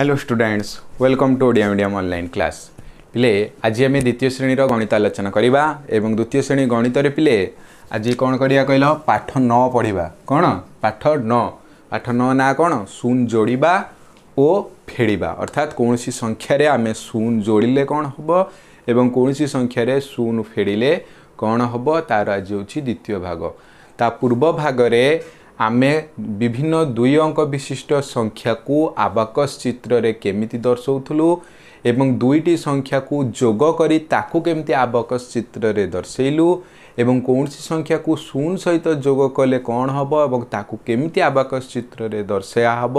hello students welcome to Odia medium online class পিলে আজি আমি দ্বিতীয় শ্রেণীর গণিত আলোচনা করা এবং দ্বিতীয় শ্রেণী গণিতরে পিলে আজি কোণ করা কহিল পাঠ ন পড়া কোণ পাঠ ন পাঠ ন না কোণ শূন যোড়া ও ফেড়া অর্থাৎ কৌশি সংখ্যার আমি শূন যোড়িলে কোণ হব এবং কৌশি সংখ্যার শূন ফেড়িলে কোণ হব তার আজি হচ্ছে দ্বিতীয় ভাগ তা পূর্ব ভাগরে ଆମେ ବିଭିନ୍ନ ଦୁଇ ଅଙ୍କ ବିଶିଷ୍ଟ ସଂଖ୍ୟାକୁ ଆବାକସ ଚିତ୍ରରେ କେମିତି ଦର୍ଶାଉଥିଲୁ ଏବଂ ଦୁଇଟି ସଂଖ୍ୟାକୁ ଯୋଗ କରି ତାକୁ କେମିତି ଆବାକସ ଚିତ୍ରରେ ଦର୍ଶାଇଲୁ ଏବଂ କୌଣସି ସଂଖ୍ୟାକୁ ଶୂନ ସହିତ ଯୋଗ କଲେ କ'ଣ ହେବ ଏବଂ ତାକୁ କେମିତି ଆବାକସ ଚିତ୍ରରେ ଦର୍ଶାଇବା ହେବ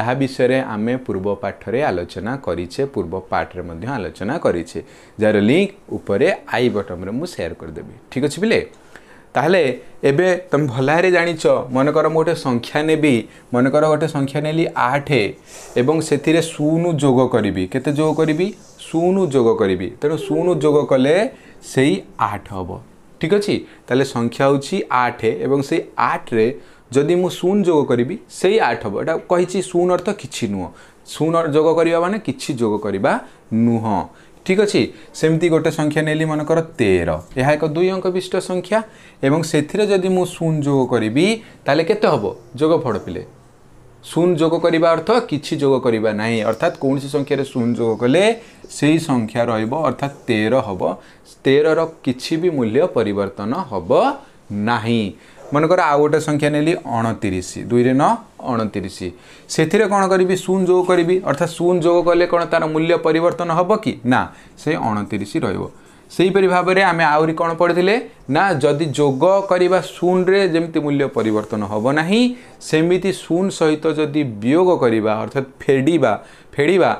ଏହା ବିଷୟରେ ଆମେ ପୂର୍ବ ପାଠରେ ଆଲୋଚନା କରିଛେ ପୂର୍ବ ପାଠରେ ମଧ୍ୟ ଆଲୋଚନା କରିଛେ ଯାହାର ଲିଙ୍କ ଉପରେ ଆଇ ବଟମ୍ରେ ମୁଁ ସେୟାର କରିଦେବି ଠିକ୍ ଅଛି ବୋଲେ ତାହେଲେ ଏବେ ତୁମେ ଭଲ ଭାବରେ ଜାଣିଛ ମନେକର ମୁଁ ଗୋଟେ ସଂଖ୍ୟା ନେବି ମନେକର ଗୋଟେ ସଂଖ୍ୟା ନେଲି ଆଠ ଏବଂ ସେଥିରେ ଶୂନ ଯୋଗ କରିବି କେତେ ଯୋଗ କରିବି ଶୂନ ଯୋଗ କରିବି ତେଣୁ ଶୂନ ଯୋଗ କଲେ ସେଇ ଆଠ ହେବ ଠିକ୍ ଅଛି ତାହେଲେ ସଂଖ୍ୟା ହେଉଛି ଆଠ ଏବଂ ସେଇ ଆଠରେ ଯଦି ମୁଁ ଶୂନ ଯୋଗ କରିବି ସେଇ ଆଠ ହେବ ଏଇଟା କହିଛି ଶୂନ ଅର୍ଥ କିଛି ନୁହଁ ଶୂନ ଯୋଗ କରିବା ମାନେ କିଛି ଯୋଗ କରିବା ନୁହଁ ठिक अहिले सेमी गए्या नै मनको तेह्र एक दुई अंक विष्ट संख्या म सुन जो कि तग फड पेले शून जोकर्थ कि जोक नै अर्थात् कौँसी संख्य शून जोगे सङ्ख्या रे हब तेह्र कि मूल्य परिवर्तन हे नै मनको आउट सङ्ख्या नै अनतिरि दुई न अनतिरि सुन जो कि अर्थात सुन जो कले कूल्य परिवर्तन हे कि नै अनतिरिरह भावर आमे आउरी कन पढिदे नगर सुन जमि मूल्य परिवर्तन हे नै समिति सुन सहित जति वियग अर्थात् फेडि फेडिया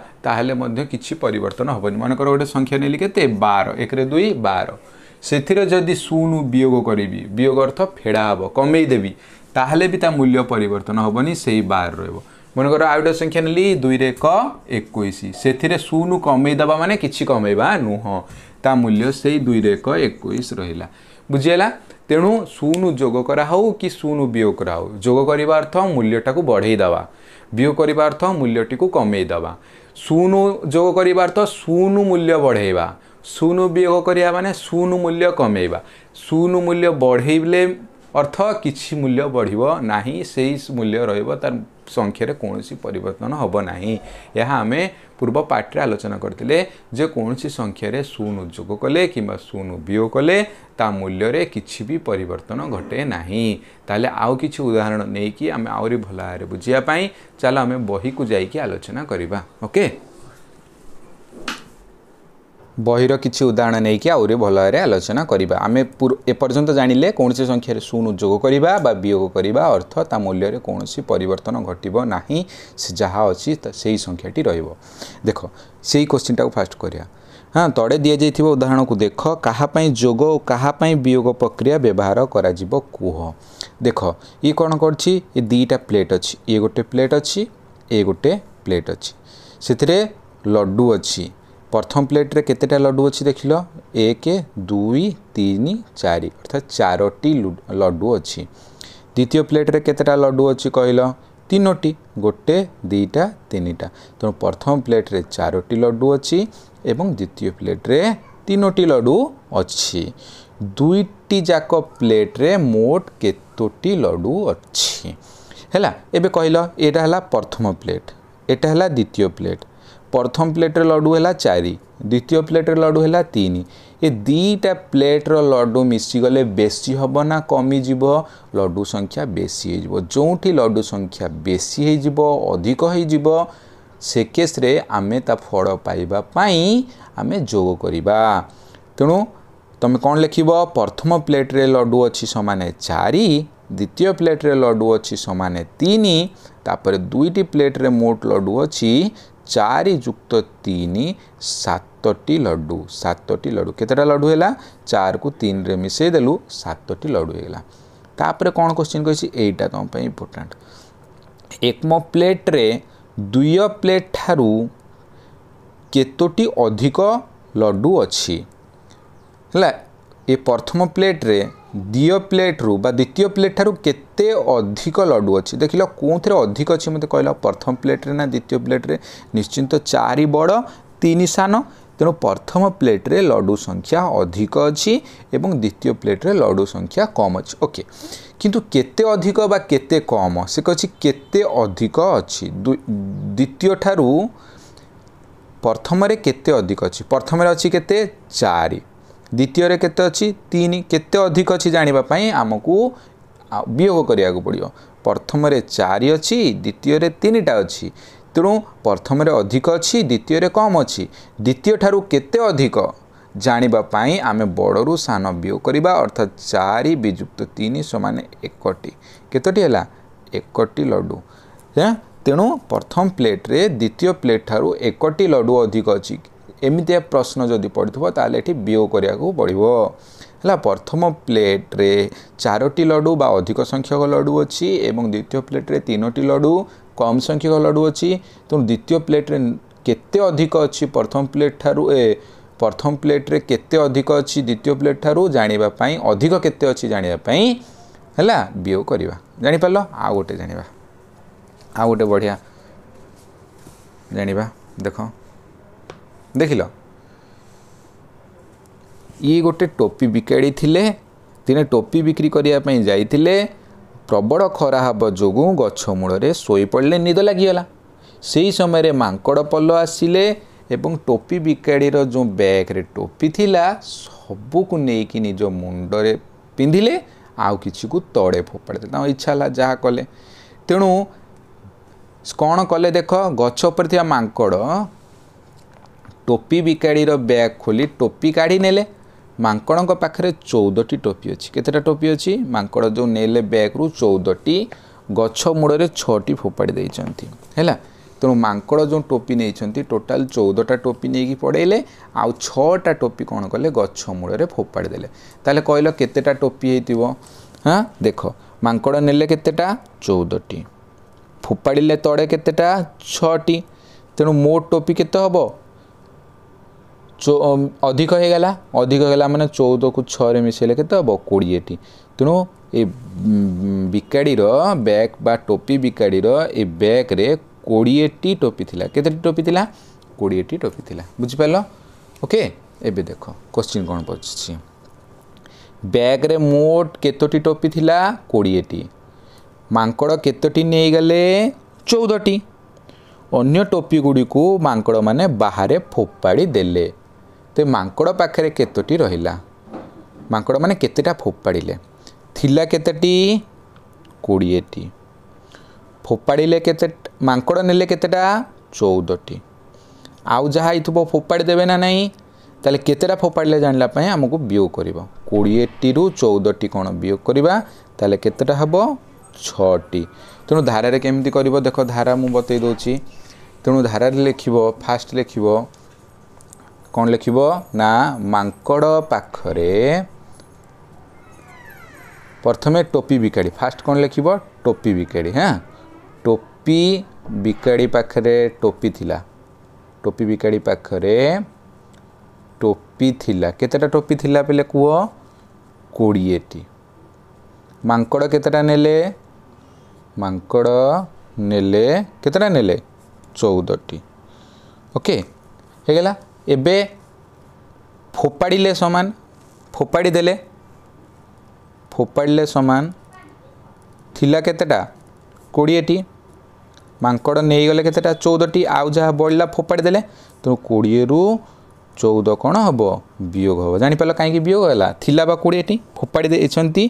मन कर म संख्या नै के बार एक दुई बार त्यति जदि सुन वियोग गरी वियोग अर्थ फेडा कमैदेबि तिम्य पर्तन हे नि बार र मे आउट सङ्ख्या नुई र एकैस सुनु कमैदान कमै ता मूल्य दुई र एकैस र बुझिला तेणु सुन करा कराह कि सुनु विय गराहाउ अर्थ मूल्यटा बढैदो विय गर् अर्थ मूल्यटी कमैदेवा सुन जो कि अर्थ सुन मूल्य बढैवा ଶୂନ ବିୟୋଗ କରିବା ମାନେ ଶୂନ ମୂଲ୍ୟ କମେଇବା ଶୂନ ମୂଲ୍ୟ ବଢ଼େଇଲେ ଅର୍ଥ କିଛି ମୂଲ୍ୟ ବଢ଼ିବ ନାହିଁ ସେଇ ମୂଲ୍ୟ ରହିବ ତାର ସଂଖ୍ୟାରେ କୌଣସି ପରିବର୍ତ୍ତନ ହେବ ନାହିଁ ଏହା ଆମେ ପୂର୍ବ ପାର୍ଟିରେ ଆଲୋଚନା କରିଥିଲେ ଯେ କୌଣସି ସଂଖ୍ୟାରେ ଶୂନ ଯୋଗ କଲେ କିମ୍ବା ଶୂନ ବିୟୋଗ କଲେ ତା ମୂଲ୍ୟରେ କିଛି ବି ପରିବର୍ତ୍ତନ ଘଟେ ନାହିଁ ତାହେଲେ ଆଉ କିଛି ଉଦାହରଣ ନେଇକି ଆମେ ଆହୁରି ଭଲ ଭାବରେ ବୁଝିବା ପାଇଁ ଚାଲ ଆମେ ବହିକୁ ଯାଇକି ଆଲୋଚନା କରିବା ଓକେ বহির কিছু উদাহরণ নেইকি আহরি ভালভাবে আলোচনা করা আমি এপর্যন্ত জাঁলে কৌশি সংখ্যার শূন্য যোগ করা বা বিয়োগ করা অর্থ তা মূল্যের কৌশি পরিবর্তন ঘটব না সে যা অছি সেই সংখ্যাটি রহব দেখ সেই কোশ্চিনটা ফার্স্ট করা হ্যাঁ তড়ে দিয়ে যাই উদাহরণকে দেখ কাহাপাই যোগ ও কাহাপাই বিয়োগ প্রক্রিয়া ব্যবহার করা কুহ দেখ ই কোণ করছি এ দুইটা প্লেট অছি ইয়ে গোটে প্লেট অছি এ গোটে প্লেট অছি সেতিরে লড্ডু অছি প্রথম প্লেট্রে কেতেটা লডু অছি দেখিল এক দুই তিন চারি অর্থাৎ চারোটি লডু অছি দ্বিতীয় প্লেট্রে কেতেটা লডু অছি কহিল তিনোটি গোটে দুইটা তিনটা তেমন প্রথম প্লেট্রে চারোটি লডু অছি এবং দ্বিতীয় প্লেট্রে তিনোটি লডু অছি দুইটি যাক প্লেট্রে মোট কেতোটি লডু অছি ହେଲା ଏବେ କହିଲ ଏଇଟା ହେଲା ପ୍ରଥମ ପ୍ଲେଟ୍ ଏଇଟା ହେଲା ଦ୍ୱିତୀୟ ପ୍ଲେଟ୍ ପ୍ରଥମ ପ୍ଲେଟ୍ର ଲଡ଼ୁ ହେଲା ଚାରି ଦ୍ୱିତୀୟ ପ୍ଲେଟ୍ର ଲଡ଼ୁ ହେଲା ତିନି ଏ ଦୁଇଟା ପ୍ଲେଟ୍ର ଲଡ଼ୁ ମିଶିଗଲେ ବେଶୀ ହେବ ନା କମିଯିବ ଲଡ଼ୁ ସଂଖ୍ୟା ବେଶୀ ହେଇଯିବ ଯେଉଁଠି ଲଡ଼ୁ ସଂଖ୍ୟା ବେଶୀ ହେଇଯିବ ଅଧିକ ହେଇଯିବ ସେ କେସ୍ରେ ଆମେ ତା ଫଳ ପାଇବା ପାଇଁ ଆମେ ଯୋଗ କରିବା ତେଣୁ ତୁମେ କ'ଣ ଲେଖିବ ପ୍ରଥମ ପ୍ଲେଟ୍ରେ ଲଡ଼ୁ ଅଛି ସମାନ ଚାରି ଦ୍ୱିତୀୟ ପ୍ଲେଟ୍ରେ ଲଡ଼ୁ ଅଛି ସମାନ ତିନି ତାପରେ ଦୁଇଟି ପ୍ଲେଟ୍ରେ ମୋଟ ଲଡ଼ୁ ଅଛି চারি যুক্ত তিন সাতটি লডু সাতটি লডু কেতটা লডু হল চারকু তিনরে মিশাই দেলু সাতটি লডু হয়ে তাপরে কোণ কোশ্চিন কইছি এইটা তোমার ইম্পর্টাট একমো প্লেট্রে দুই প্লেট ঠারু কেতোটি অধিক লডু অছি ହେଲା ଏ ପ୍ରଥମ ପ୍ଲେଟ୍ରେ দ্বিতীয় প্লেট্রু বা দ্বিতীয় প্লেট ঠার কেতে অধিক লডু অছি দেখিল কোথায় অধিক অছি মতো কহিল প্রথম প্লেট্রে না দ্বিতীয় প্লেট্রে নিশ্চিন্ত চারি বড় তিন সান তেণু প্রথম প্লেট্রে লডু সংখ্যা অধিক অছি এবং দ্বিতীয় প্লেট্রে লডু সংখ্যা কম অছি ওকে কিন্তু কেতে অধিক বা কেতে কম সে কছি কেতে অধিক অছি দ্বিতীয় ঠারু প্রথমে কেতে অধিক অছি প্রথমে অছি কেতে চারি ଦ୍ୱିତୀୟରେ କେତେ ଅଛି ତିନି କେତେ ଅଧିକ ଅଛି ଜାଣିବା ପାଇଁ ଆମକୁ ବିୟୋଗ କରିବାକୁ ପଡ଼ିବ ପ୍ରଥମରେ ଚାରି ଅଛି ଦ୍ୱିତୀୟରେ ତିନିଟା ଅଛି ତେଣୁ ପ୍ରଥମରେ ଅଧିକ ଅଛି ଦ୍ୱିତୀୟରେ କମ୍ ଅଛି ଦ୍ୱିତୀୟଠାରୁ କେତେ ଅଧିକ ଜାଣିବା ପାଇଁ ଆମେ ବଡ଼ରୁ ସାନ ବିୟୋଗ କରିବା ଅର୍ଥାତ୍ ଚାରି ବିଯୁକ୍ତ ତିନି ସମାନ ଏକଟି କେତୋଟି ହେଲା ଏକଟି ଲଡ଼ୁ ତେଣୁ ପ୍ରଥମ ପ୍ଲେଟ୍ରେ ଦ୍ୱିତୀୟ ପ୍ଲେଟ୍ ଠାରୁ ଏକଟି ଲଡ଼ୁ ଅଧିକ ଅଛି ଏମିତିଆ ପ୍ରଶ୍ନ ଯଦି ପଡ଼ିଥିବ ତାହେଲେ ଏଠି ବିୟୋଗ କରିବାକୁ ପଡ଼ିବ ହେଲା ପ୍ରଥମ ପ୍ଲେଟ୍ରେ ଚାରୋଟି ଲଡ଼ୁ ବା ଅଧିକ ସଂଖ୍ୟକ ଲଡ଼ୁ ଅଛି ଏବଂ ଦ୍ୱିତୀୟ ପ୍ଲେଟ୍ରେ ତିନୋଟି ଲଡ଼ୁ କମ୍ ସଂଖ୍ୟକ ଲଡ଼ୁ ଅଛି ତେଣୁ ଦ୍ୱିତୀୟ ପ୍ଲେଟ୍ରେ କେତେ ଅଧିକ ଅଛି ପ୍ରଥମ ପ୍ଲେଟ୍ ଠାରୁ ଏ ପ୍ରଥମ ପ୍ଲେଟ୍ରେ କେତେ ଅଧିକ ଅଛି ଦ୍ୱିତୀୟ ପ୍ଲେଟ୍ ଠାରୁ ଜାଣିବା ପାଇଁ ଅଧିକ କେତେ ଅଛି ଜାଣିବା ପାଇଁ ହେଲା ବିୟୋଗ କରିବା ଜାଣିପାରିଲ ଆଉ ଗୋଟେ ଜାଣିବା ଆଉ ଗୋଟେ ବଢ଼ିଆ ଜାଣିବା ଦେଖ ଦେଖିଲ ଇଏ ଗୋଟେ ଟୋପି ବିକାଳି ଥିଲେ ଦିନେ ଟୋପି ବିକ୍ରି କରିବା ପାଇଁ ଯାଇଥିଲେ ପ୍ରବଳ ଖରା ହେବ ଯୋଗୁଁ ଗଛ ମୂଳରେ ଶୋଇପଡ଼ିଲେ ନିଦ ଲାଗିଗଲା ସେହି ସମୟରେ ମାଙ୍କଡ଼ ପଲ ଆସିଲେ ଏବଂ ଟୋପି ବିକାଳିର ଯେଉଁ ବ୍ୟାଗ୍ରେ ଟୋପି ଥିଲା ସବୁକୁ ନେଇକି ନିଜ ମୁଣ୍ଡରେ ପିନ୍ଧିଲେ ଆଉ କିଛିକୁ ତଳେ ଫୋପାଡ଼ି ଦେଲେ ତାଙ୍କ ଇଚ୍ଛା ହେଲା ଯାହା କଲେ ତେଣୁ କ'ଣ କଲେ ଦେଖ ଗଛ ଉପରେ ଥିବା ମାଙ୍କଡ଼ ଟୋପି ବିକାଳିର ବ୍ୟାଗ୍ ଖୋଲି ଟୋପି କାଢ଼ି ନେଲେ ମାଙ୍କଡ଼ଙ୍କ ପାଖରେ ଚଉଦଟି ଟୋପି ଅଛି କେତେଟା ଟୋପି ଅଛି ମାଙ୍କଡ଼ ଯେଉଁ ନେଲେ ବ୍ୟାଗ୍ରୁ ଚଉଦଟି ଗଛ ମୂଳରେ ଛଅଟି ଫୋପାଡ଼ି ଦେଇଛନ୍ତି ହେଲା ତେଣୁ ମାଙ୍କଡ଼ ଯେଉଁ ଟୋପି ନେଇଛନ୍ତି ଟୋଟାଲ୍ ଚଉଦଟା ଟୋପି ନେଇକି ପଡ଼େଇଲେ ଆଉ ଛଅଟା ଟୋପି କ'ଣ କଲେ ଗଛ ମୂଳରେ ଫୋପାଡ଼ି ଦେଲେ ତାହେଲେ କହିଲ କେତେଟା ଟୋପି ହେଇଥିବ ହଁ ଦେଖ ମାଙ୍କଡ଼ ନେଲେ କେତେଟା ଚଉଦଟି ଫୋପାଡ଼ିଲେ ତଳେ କେତେଟା ଛଅଟି ତେଣୁ ମୋ ଟୋପି କେତେ ହେବ অধিক হয়েগলা অধিক হয়েগলা মানে চৌদকু ছরে মিশাইলে কেতে হব কোড়িয়েটি তেণু এ বিকাড়ির ব্যাগ বা টোপি বিকাড়ির এ ব্যাগ্রে কোড়িয়েটি টোপি লা কেতোটি টোপি লা কোড়িয়েটি টোপি লা বুঝিপারল ওকে এবে দেখ কোশ্চিন কোণ পচিছি ব্যাগ্রে মোট কেতোটি টোপি লা কোড়িয়েটি ମାଙ୍କଡ଼ କେତୋଟି ନେଇଗଲେ ଚଉଦଟି ଅନ୍ୟ ଟୋପିଗୁଡ଼ିକୁ ମାଙ୍କଡ଼ମାନେ ବାହାରେ ଫୋପାଡ଼ି ଦେଲେ ତେବେ ମାଙ୍କଡ଼ ପାଖରେ କେତୋଟି ରହିଲା ମାଙ୍କଡ଼ ମାନେ କେତେଟା ଫୋପାଡ଼ିଲେ ଥିଲା କେତେଟି କୋଡ଼ିଏଟି ଫୋପାଡ଼ିଲେ କେତେ ମାଙ୍କଡ଼ ନେଲେ କେତେଟା ଚଉଦଟି ଆଉ ଯାହା ହେଇଥିବ ଫୋପାଡ଼ି ଦେବେ ନା ନାହିଁ ତାହେଲେ କେତେଟା ଫୋପାଡ଼ିଲେ ଜାଣିଲା ପାଇଁ ଆମକୁ ବିୟୋଗ କରିବ କୋଡ଼ିଏଟିରୁ ଚଉଦଟି କ'ଣ ବିୟୋଗ କରିବା ତାହେଲେ କେତେଟା ହେବ ଛଅଟି ତେଣୁ ଧାରାରେ କେମିତି କରିବ ଦେଖ ଧାରା ମୁଁ ବତେଇ ଦେଉଛି ତେଣୁ ଧାରାରେ ଲେଖିବ ଫାଷ୍ଟ ଲେଖିବ କ'ଣ ଲେଖିବ ନା ମାଙ୍କଡ଼ ପାଖରେ ପ୍ରଥମେ ଟୋପି ବିକାଡ଼ି ଫାଷ୍ଟ କ'ଣ ଲେଖିବ ଟୋପି ବିକାଡ଼ି ହଁ ଟୋପି ବିକାଡ଼ି ପାଖରେ ଟୋପି ଥିଲା ଟୋପି ବିକାଡ଼ି ପାଖରେ ଟୋପି ଥିଲା କେତେଟା ଟୋପି ଥିଲା ବେଲେ କୁହ କୋଡ଼ିଏଟି ମାଙ୍କଡ଼ କେତେଟା ନେଲେ ମାଙ୍କଡ଼ ନେଲେ କେତେଟା ନେଲେ ଚଉଦଟି ଓକେ ହେଇଗଲା ଏବେ ଫୋପାଡ଼ିଲେ ସମାନ ଫୋପାଡ଼ି ଦେଲେ ଫୋପାଡ଼ିଲେ ସମାନ ଥିଲା କେତେଟା କୋଡ଼ିଏଟି ମାଙ୍କଡ଼ ନେଇଗଲେ କେତେଟା ଚଉଦଟି ଆଉ ଯାହା ବଳିଲା ଫୋପାଡ଼ି ଦେଲେ ତେଣୁ କୋଡ଼ିଏରୁ চৌদ କ'ଣ ହେବ ବିୟୋଗ ହେବ ଜାଣିପାରିଲ କାହିଁକି ବିୟୋଗ ହେଲା ଥିଲା ବା କୋଡ଼ିଏଟି ଫୋପାଡ଼ି ଦେଇଛନ୍ତି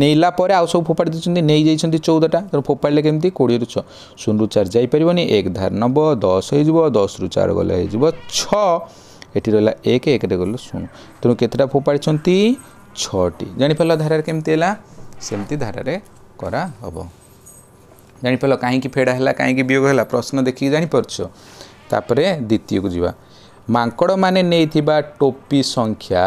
ନେଇଲା ପରେ ଆଉ ସବୁ ଫୋପାଡ଼ି ଦେଇଛନ୍ତି ନେଇଯାଇଛନ୍ତି ଚଉଦଟା ତେଣୁ ଫୋପାଡ଼ିଲେ କେମିତି କୋଡ଼ିଏରୁ ଛଅ ଶୂନରୁ ଚାରି ଯାଇପାରିବନି ଏକ ଧାର ନେବ ଦଶ ହେଇଯିବ ଦଶରୁ ଚାରି ଗଲେ ହେଇଯିବ ଛଅ ଏଠି ରହିଲା ଏକ ଏକରେ ଗଲେ ଶୂନ ତେଣୁ କେତେଟା ଫୋପାଡ଼ିଛନ୍ତି ଛଅଟି ଜାଣିପାରିଲ ଧାରାରେ କେମିତି ହେଲା ସେମିତି ଧାରାରେ କରାହେବ ଜାଣିପାରିଲ କାହିଁକି ଫେଡ଼ା ହେଲା କାହିଁକି ବିୟୋଗ ହେଲା ପ୍ରଶ୍ନ ଦେଖିକି ଜାଣିପାରୁଛ ତାପରେ ଦ୍ୱିତୀୟକୁ ଯିବା ମାଙ୍କଡ଼ମାନେ ନେଇଥିବା ଟୋପି ସଂଖ୍ୟା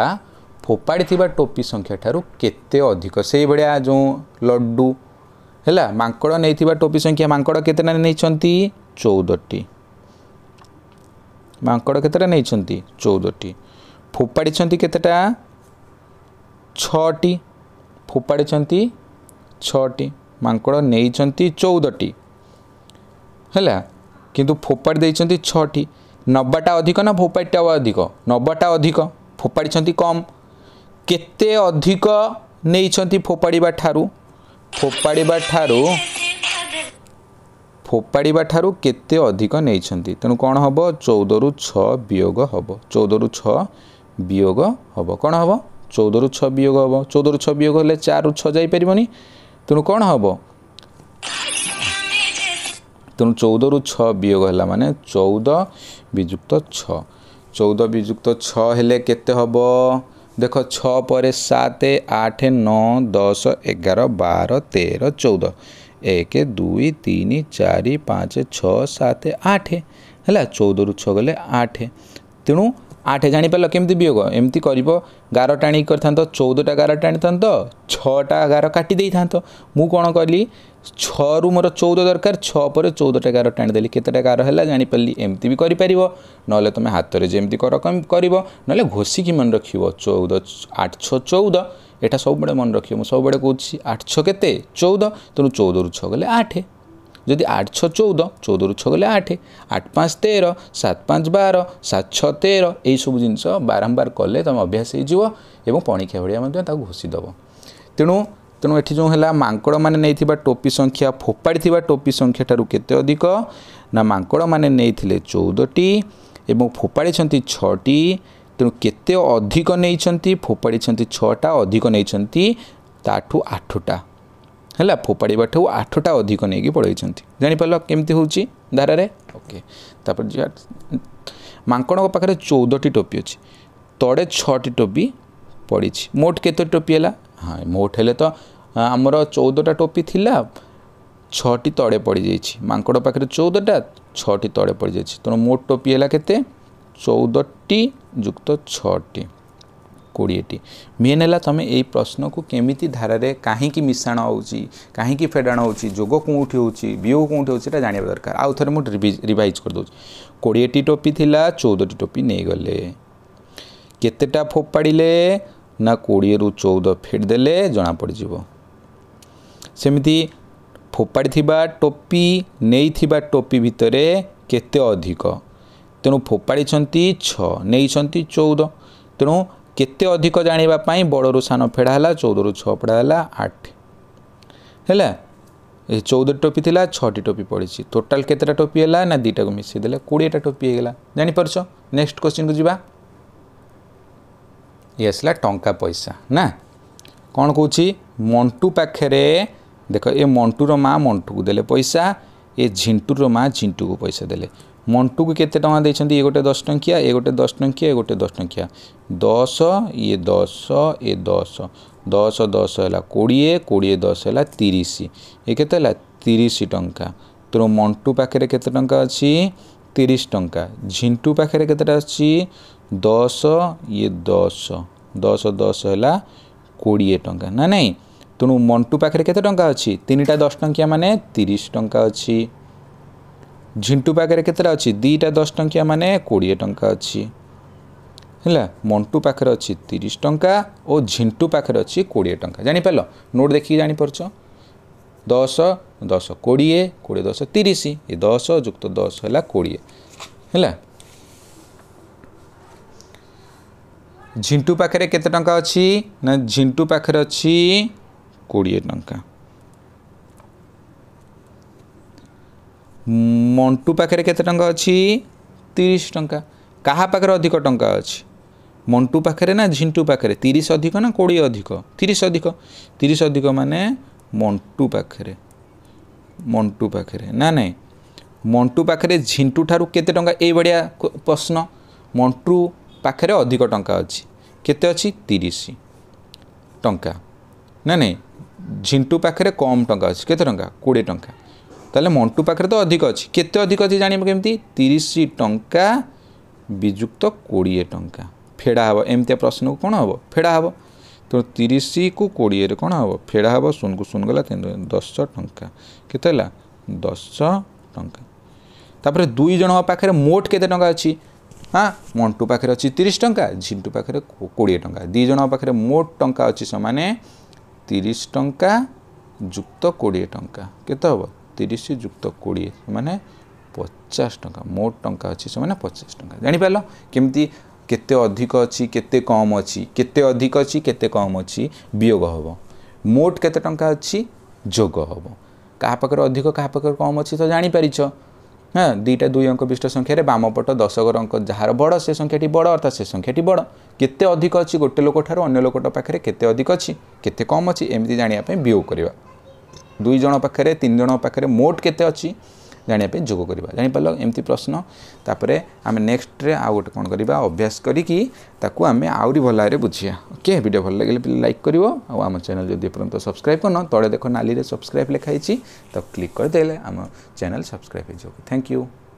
ଫୋପାଡ଼ିଥିବା ଟୋପି ସଂଖ୍ୟା ଠାରୁ କେତେ ଅଧିକ ସେଇଭଳିଆ ଯେଉଁ ଲଡ଼ୁ ହେଲା ମାଙ୍କଡ଼ ନେଇଥିବା ଟୋପି ସଂଖ୍ୟା ମାଙ୍କଡ଼ କେତେଟା ନେଇଛନ୍ତି ଚଉଦଟି ମାଙ୍କଡ଼ କେତେଟା ନେଇଛନ୍ତି ଚଉଦଟି ଫୋପାଡ଼ିଛନ୍ତି କେତେଟା ଛଅଟି ଫୋପାଡ଼ିଛନ୍ତି ଛଅଟି ମାଙ୍କଡ଼ ନେଇଛନ୍ତି ଚଉଦଟି ହେଲା କିନ୍ତୁ ଫୋପାଡ଼ି ଦେଇଛନ୍ତି ଛଅଟି ନବାଟା ଅଧିକ ନା ଫୋପାଡ଼ିଟା ଅଧିକ ନବାଟା ଅଧିକ ଫୋପାଡ଼ିଛନ୍ତି କମ୍ କେତେ ଅଧିକ ନେଇଛନ୍ତି ଫୋପାଡ଼ିବା ଠାରୁ ଫୋପାଡ଼ିବା ଠାରୁ ଫୋପାଡ଼ିବା ଠାରୁ କେତେ ଅଧିକ ନେଇଛନ୍ତି ତେଣୁ କ'ଣ ହେବ ଚଉଦରୁ ଛଅ ବିୟୋଗ ହେବ ଚଉଦରୁ ଛଅ ବିୟୋଗ ହେବ କ'ଣ ହେବ ଚଉଦରୁ ଛଅ ବିୟୋଗ ହେବ ଚଉଦରୁ ଛଅ ବିୟୋଗ ହେଲେ ଚାରିରୁ ଛଅ ଯାଇପାରିବନି ତେଣୁ କ'ଣ ହେବ ତେଣୁ ଚଉଦରୁ ଛଅ ବିୟୋଗ ହେଲା ମାନେ ଚଉଦ ବିଯୁକ୍ତ ଛଅ ଚଉଦ ବିଯୁକ୍ତ ଛଅ ହେଲେ କେତେ ହେବ ଦେଖ ଛଅ ପରେ ସାତ ଆଠ ନଅ ଦଶ ଏଗାର ବାର ତେର ଚଉଦ ଏକ ଦୁଇ ତିନି ଚାରି ପାଞ୍ଚ ଛଅ ସାତ ଆଠ ହେଲା ଚଉଦରୁ ଛଅ ଗଲେ ଆଠ ତେଣୁ আঠ জাঁপার কেমি বিয়োগ এমতি করব গার টাণিক করে তো চৌদটা গার টাণি তো ছটা গার কাটি দিয়ে তো মু কোণ কলি ছু মোর চৌদ দরকার ছপরে চৌদটা গার টাণিদেলি কেতটা গার হল জাঁপারি এমতি বি করে নহলে তুমি হাতরে যেমতি কর করব নহলে ঘোষিকি মনে রাখব চৌদ আট ছ চৌদ এটা সবুড়ে মনে রাখব মু সবুড়ে কুছি আট ছ কেতে চৌদ তেমন চৌদরু ছ গেলে আঠে ଯଦି ଆଠ ଛଅ ଚଉଦ ଚଉଦରୁ ଛଅ ଗଲେ ଆଠ ଆଠ ପାଞ୍ଚ ତେର ସାତ ପାଞ୍ଚ ବାର ସାତ ଛଅ ତେର ଏହିସବୁ ଜିନିଷ ବାରମ୍ବାର କଲେ ତୁମେ ଅଭ୍ୟାସ ହୋଇଯିବ ଏବଂ ପଣିକ୍ଷା ଭଳିଆ ମଧ୍ୟ ତାକୁ ଘୋଷିଦେବ ତେଣୁ ତେଣୁ ଏଠି ଯେଉଁ ହେଲା ମାଙ୍କଡ଼ମାନେ ନେଇଥିବା ଟୋପି ସଂଖ୍ୟା ଫୋପାଡ଼ିଥିବା ଟୋପି ସଂଖ୍ୟା ଠାରୁ କେତେ ଅଧିକ ନା ମାଙ୍କଡ଼ମାନେ ନେଇଥିଲେ ଚଉଦଟି ଏବଂ ଫୋପାଡ଼ିଛନ୍ତି ଛଅଟି ତେଣୁ କେତେ ଅଧିକ ନେଇଛନ୍ତି ଫୋପାଡ଼ିଛନ୍ତି ଛଅଟା ଅଧିକ ନେଇଛନ୍ତି ତାଠୁ ଆଠଟା ହେଲା ଫୋପାଡ଼ିବାଠୁ ଆଠଟା ଅଧିକ ନେଇକି ପଳାଇଛନ୍ତି ଜାଣିପାରିଲ କେମିତି ହେଉଛି ଧାରାରେ ଓକେ ତାପରେ ଯିବା ମାଙ୍କଡ଼ଙ୍କ ପାଖରେ ଚଉଦଟି ଟୋପି ଅଛି ତଳେ ଛଅଟି ଟୋପି ପଡ଼ିଛି ମୋଟ କେତୋଟି ଟୋପି ହେଲା ହଁ ମୋଟ ହେଲେ ତ ଆମର ଚଉଦଟା ଟୋପି ଥିଲା ଛଅଟି ତଳେ ପଡ଼ିଯାଇଛି ମାଙ୍କଡ଼ ପାଖରେ ଚଉଦଟା ଛଅଟି ତଳେ ପଡ଼ିଯାଇଛି ତେଣୁ ମୋଟ ଟୋପି ହେଲା କେତେ ଚଉଦଟି ଯୁକ୍ତ ଛଅଟି କୋଡ଼ିଏଟି ମେନ୍ ହେଲା ତୁମେ ଏଇ ପ୍ରଶ୍ନକୁ କେମିତି ଧାରାରେ କାହିଁକି ମିଶାଣ ହେଉଛି କାହିଁକି ଫେଡ଼ାଣ ହେଉଛି ଯୋଗ କେଉଁଠି ହେଉଛି ବିୟୋଗ କେଉଁଠି ହେଉଛି ସେଇଟା ଜାଣିବା ଦରକାର ଆଉ ଥରେ ମୁଁ ରିଭାଇଜ୍ କରିଦେଉଛି କୋଡ଼ିଏଟି ଟୋପି ଥିଲା ଚଉଦଟି ଟୋପି ନେଇଗଲେ କେତେଟା ଫୋପାଡ଼ିଲେ ନା କୋଡ଼ିଏରୁ ଚଉଦ ଫେଡ଼ିଦେଲେ ଜଣାପଡ଼ିଯିବ ସେମିତି ଫୋପାଡ଼ିଥିବା ଟୋପି ନେଇଥିବା ଟୋପି ଭିତରେ କେତେ ଅଧିକ ତେଣୁ ଫୋପାଡ଼ିଛନ୍ତି ଛଅ ନେଇଛନ୍ତି ଚଉଦ ତେଣୁ କେତେ ଅଧିକ ଜାଣିବା ପାଇଁ ବଡ଼ରୁ ସାନ ଫେଡ଼ା ହେଲା ଚଉଦରୁ ଛଅ ଫେଡ଼ା ହେଲା ଆଠ ହେଲା ଏ ଚଉଦ ଟୋପି ଥିଲା ଛଅଟି ଟୋପି ପଡ଼ିଛି ଟୋଟାଲ୍ କେତେଟା ଟୋପି ହେଲା ନା ଦୁଇଟାକୁ ମିଶାଇ ଦେଲେ କୋଡ଼ିଏଟା ଟୋପି ହେଇଗଲା ଜାଣିପାରୁଛ ନେକ୍ସଟ କ୍ୱେଶ୍ଚିନ୍କୁ ଯିବା ଇଏ ଆସିଲା ଟଙ୍କା ପଇସା ନା କ'ଣ କହୁଛି ମଣ୍ଟୁ ପାଖରେ ଦେଖ ଏ ମଣ୍ଟୁର ମା' ମଣ୍ଟୁକୁ ଦେଲେ ପଇସା ଏ ଝିଣ୍ଟୁର ମା' ଝିଣ୍ଟୁକୁ ପଇସା ଦେଲେ ମଣ୍ଟୁକୁ କେତେ ଟଙ୍କା ଦେଇଛନ୍ତି ଏ ଗୋଟେ ଦଶ ଟଙ୍କିଆ ଏ ଗୋଟେ ଦଶ ଟଙ୍କିଆ ଏ ଗୋଟେ ଦଶ ଟଙ୍କିଆ ଦଶ ଇଏ ଦଶ ଏ ଦଶ ଦଶ ଦଶ ହେଲା କୋଡ଼ିଏ କୋଡ଼ିଏ ଦଶ ହେଲା ତିରିଶ ଏ କେତେ ହେଲା ତିରିଶ ଟଙ୍କା ତେଣୁ ମଣ୍ଟୁ ପାଖରେ କେତେ ଟଙ୍କା ଅଛି ତିରିଶ ଟଙ୍କା ଝିଣ୍ଟୁ ପାଖରେ କେତେଟା ଅଛି ଦଶ ଇଏ ଦଶ ଦଶ ଦଶ ହେଲା କୋଡ଼ିଏ ଟଙ୍କା ନା ନାହିଁ ତେଣୁ ମଣ୍ଟୁ ପାଖରେ କେତେ ଟଙ୍କା ଅଛି ତିନିଟା ଦଶ ଟଙ୍କିଆ ମାନେ ତିରିଶ ଟଙ୍କା ଅଛି ଝିଣ୍ଟୁ ପାଖରେ କେତେଟା ଅଛି ଦୁଇଟା ଦଶ ଟଙ୍କିଆ ମାନେ କୋଡ଼ିଏ ଟଙ୍କା ଅଛି ହେଲା ମଣ୍ଟୁ ପାଖରେ ଅଛି ତିରିଶ ଟଙ୍କା ଓ ଝିଣ୍ଟୁ ପାଖରେ ଅଛି କୋଡ଼ିଏ ଟଙ୍କା ଜାଣିପାରିଲ ନୋଟ୍ ଦେଖିକି ଜାଣିପାରୁଛ ଦଶ ଦଶ କୋଡ଼ିଏ କୋଡ଼ିଏ ଦଶ ତିରିଶ ଏ ଦଶ ଯୁକ୍ତ ଦଶ ହେଲା କୋଡ଼ିଏ ହେଲା ଝିଣ୍ଟୁ ପାଖରେ କେତେ ଟଙ୍କା ଅଛି ନା ଝିଣ୍ଟୁ ପାଖରେ ଅଛି କୋଡ଼ିଏ ଟଙ୍କା ମଣ୍ଟୁ ପାଖରେ କେତେ ଟଙ୍କା ଅଛି ତିରିଶ ଟଙ୍କା କାହା ପାଖରେ ଅଧିକ ଟଙ୍କା ଅଛି ମଣ୍ଟୁ ପାଖରେ ନା ଝିଣ୍ଟୁ ପାଖରେ ତିରିଶ ଅଧିକ ନା କୋଡ଼ିଏ ଅଧିକ ତିରିଶ ଅଧିକ ତିରିଶ ଅଧିକ ମାନେ ମଣ୍ଟୁ ପାଖରେ ମଣ୍ଟୁ ପାଖରେ ନା ନାହିଁ ମଣ୍ଟୁ ପାଖରେ ଝିଣ୍ଟୁ ଠାରୁ କେତେ ଟଙ୍କା ଏଇଭଳିଆ ପ୍ରଶ୍ନ ମଣ୍ଟୁ ପାଖରେ ଅଧିକ ଟଙ୍କା ଅଛି କେତେ ଅଛି ତିରିଶ ଟଙ୍କା ନା ନାହିଁ ଝିଣ୍ଟୁ ପାଖରେ କମ୍ ଟଙ୍କା ଅଛି କେତେ ଟଙ୍କା କୋଡ଼ିଏ ଟଙ୍କା ତାହେଲେ ମଣ୍ଟୁ ପାଖରେ ତ ଅଧିକ ଅଛି କେତେ ଅଧିକ ଅଛି ଜାଣିବ କେମିତି ତିରିଶ ଟଙ୍କା ବିଯୁକ୍ତ କୋଡ଼ିଏ ଟଙ୍କା ଫେଡ଼ା ହେବ ଏମିତିଆ ପ୍ରଶ୍ନକୁ କ'ଣ ହେବ ଫେଡ଼ା ହେବ ତେଣୁ ତିରିଶକୁ କୋଡ଼ିଏରେ କ'ଣ ହେବ ଫେଡ଼ା ହେବ ଶୂନକୁ ଶୂନ ଗଲା ଦଶ ଟଙ୍କା କେତେ ହେଲା ଦଶ ଟଙ୍କା ତାପରେ ଦୁଇ ଜଣଙ୍କ ପାଖରେ ମୋଟ କେତେ ଟଙ୍କା ଅଛି ହଁ ମଣ୍ଟୁ ପାଖରେ ଅଛି ତିରିଶ ଟଙ୍କା ଝିଣ୍ଟୁ ପାଖରେ କୋଡ଼ିଏ ଟଙ୍କା ଦୁଇ ଜଣଙ୍କ ପାଖରେ ମୋଟ ଟଙ୍କା ଅଛି ସେମାନେ ତିରିଶ ଟଙ୍କା ଯୁକ୍ତ କୋଡ଼ିଏ ଟଙ୍କା କେତେ ହେବ তিরিশ যুক্ত কোଡ଼ିଏ ସେମାନେ ପଚାଶ ଟଙ୍କା ମୋଟ ଟଙ୍କା ଅଛି ସେମାନେ ପଚାଶ ଟଙ୍କା ଜାଣିପାରିଲ କେମିତି କେତେ ଅଧିକ ଅଛି କେତେ କମ୍ ଅଛି କେତେ ଅଧିକ ଅଛି କେତେ କମ୍ ଅଛି ବିୟୋଗ ହେବ ମୋଟ କେତେ ଟଙ୍କା ଅଛି ଯୋଗ ହେବ କାହା ପାଖରେ ଅଧିକ କାହା ପାଖରେ କମ୍ ଅଛି ତ ଜାଣିପାରିଛ হ্যাঁ দুইটা দুই অঙ্ক বিশিষ্ট সংখ্যার বামপট দশকর অঙ্ক যার বড় সে সংখ্যাটি বড় অর্থাৎ সে সংখ্যাটি বড় কেতে অধিক অছি গোটে লোকঠার অন্য লোকটা পাখে কেতে অধিক অছি কেতে কম অছি এমতি জাঁয়া বিয়োগ করা ଦୁଇ ଜଣ ପାଖରେ ତିନି ଜଣ ପାଖରେ ମୋଟ କେତେ ଅଛି ଜାଣିବା ପାଇଁ ଯୋଗ କରିବା ଜାଣିପାରିଲ ଏମିତି ପ୍ରଶ୍ନ ତାପରେ ଆମେ ନେକ୍ସଟରେ ଆଉ ଗୋଟେ କ'ଣ କରିବା ଅଭ୍ୟାସ କରିକି ତାକୁ ଆମେ ଆହୁରି ଭଲ ଭାବରେ ବୁଝିବା ଓକେ ଭିଡ଼ିଓ ଭଲ ଲାଗିଲେ ପିଲା ଲାଇକ୍ କରିବ ଆଉ ଆମ ଚ୍ୟାନେଲ୍ ଯଦି ଏପର୍ଯ୍ୟନ୍ତ ସବସ୍କ୍ରାଇବ୍ କରିନ ତଳେ ଦେଖ ନାଲିରେ ସବସ୍କ୍ରାଇବ୍ ଲେଖା ହେଇଛି ତ କ୍ଲିକ୍ କରିଦେଲେ ଆମ ଚ୍ୟାନେଲ୍ ସବସ୍କ୍ରାଇବ୍ ହେଇଯିବ ଥ୍ୟାଙ୍କ ୟୁ